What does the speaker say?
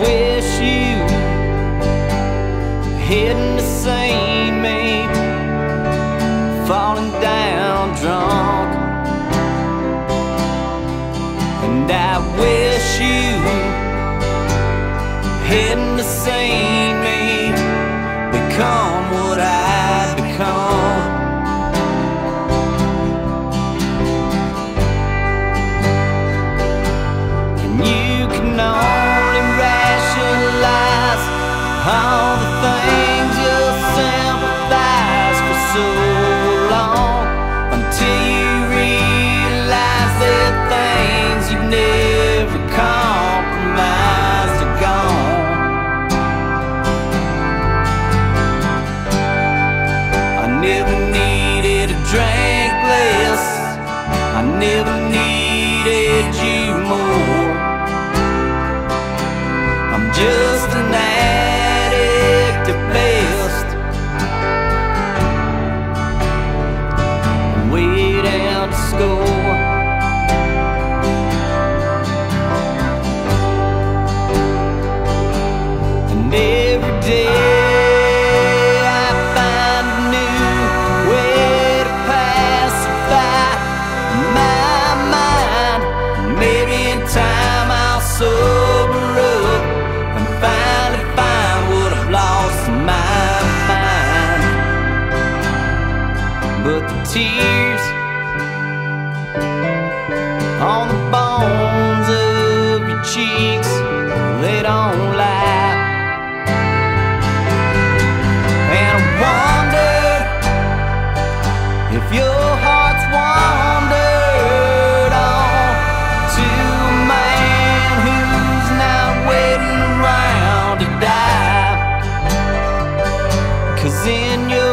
wish you hadn't seen me falling down drunk. And I wish you hadn't seen all the things you for so long until you realize that things you've never compromised are gone. I never needed a drink less. I never needed tears on the bones of your cheeks. They don't lie. And I wonder if your heart's wandered on to a man who's not waiting around to. Cause in your